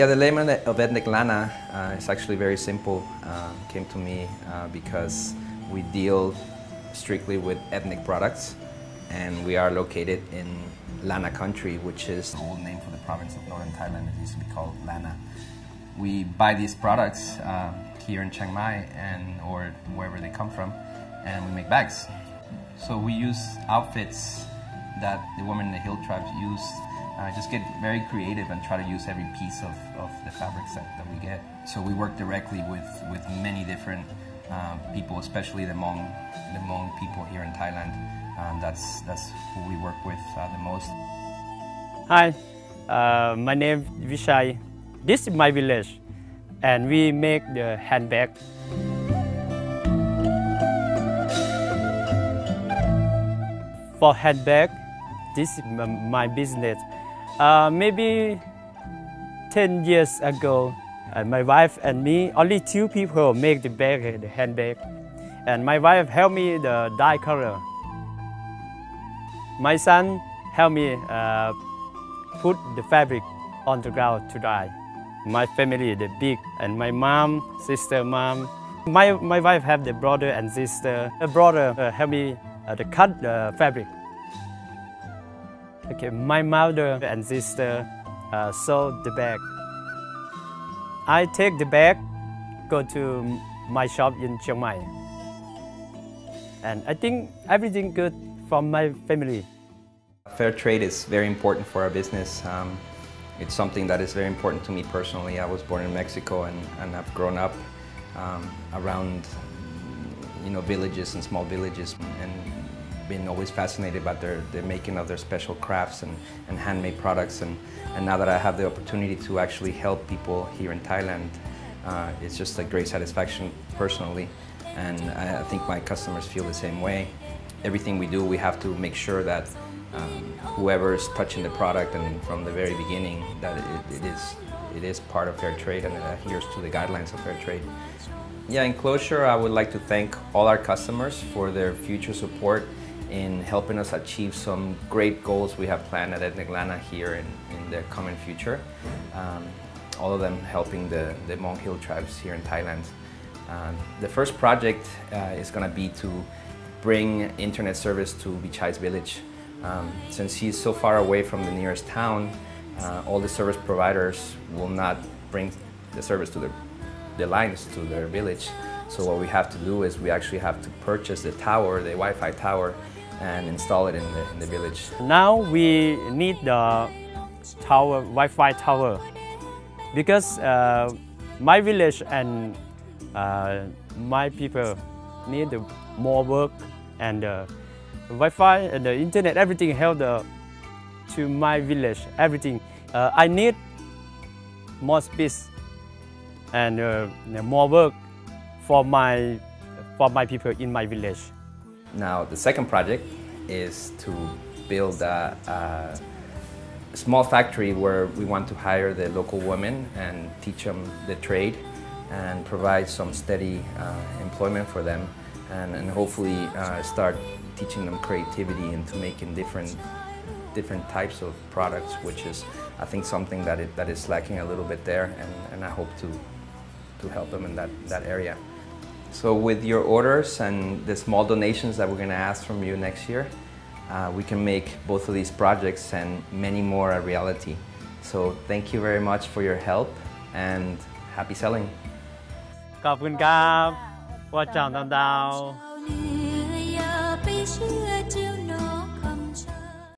Yeah, the name of Ethnic Lanna uh, is actually very simple. Uh, came to me uh, because we deal strictly with ethnic products and we are located in Lanna country, which is the old name for the province of northern Thailand. It used to be called Lanna. We buy these products uh, here in Chiang Mai and or wherever they come from and we make bags. So we use outfits that the women in the hill tribes use uh, just get very creative and try to use every piece of, of the fabric set that we get. So we work directly with, with many different uh, people, especially the Hmong, the Hmong people here in Thailand. Um, that's, that's who we work with uh, the most. Hi, uh, my name is Vishai. This is my village and we make the handbag. For handbag, this is my business. Uh, maybe 10 years ago, uh, my wife and me, only two people make the bag, the handbag. And my wife helped me the dye color. My son helped me uh, put the fabric on the ground to dye. My family, the big, and my mom, sister, mom. My, my wife have the brother and sister. The brother uh, helped me uh, to cut the fabric. Okay, my mother and sister uh, sold the bag. I take the bag, go to my shop in Chiang Mai. And I think everything good from my family. Fair trade is very important for our business. Um, it's something that is very important to me personally. I was born in Mexico and, and I've grown up um, around you know, villages and small villages. And been always fascinated by their, their making of their special crafts and, and handmade products. And, and now that I have the opportunity to actually help people here in Thailand, uh, it's just a great satisfaction personally. And I, I, think my customers feel the same way. Everything we do, we have to make sure that um, whoever is touching the product and from the very beginning, that it, it, is, it is part of fair trade and it adheres to the guidelines of fair trade. Yeah, in closure, I would like to thank all our customers for their future support in helping us achieve some great goals we have planned at Ethnic Lanna here in, in the coming future. Um, all of them helping the, the Hmong Hill tribes here in Thailand. Um, the first project uh, is going to be to bring internet service to Bichai's village. Um, since he's so far away from the nearest town, uh, all the service providers will not bring the service to the, the lines to their village. So what we have to do is we actually have to purchase the tower, the Wi-Fi tower, and install it in the, in the village. Now we need the tower, Wi-Fi tower because uh, my village and uh, my people need more work and uh, Wi-Fi and the internet, everything help the, to my village, everything. Uh, I need more space and uh, more work for my, for my people in my village. Now, the second project is to build a, a, small factory where we want to hire the local women and teach them the trade and provide some steady uh, employment for them and, and hopefully uh, start teaching them creativity into making different different types of products, which is, I think, something that, it, that is lacking a little bit there, and, and I hope to, to help them in that, that area. So with your orders and the small donations that we're going to ask from you next year, uh, we can make both of these projects and many more a reality. So thank you very much for your help and happy selling. ขอบคุณครับว่าจางดาว